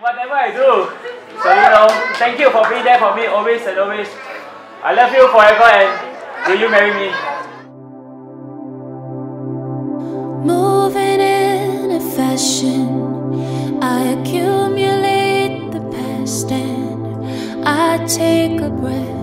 Whatever I do, so you know, thank you for being there for me always and always. I love you forever and will you marry me? Moving in a fashion, I accumulate the past and I take a breath.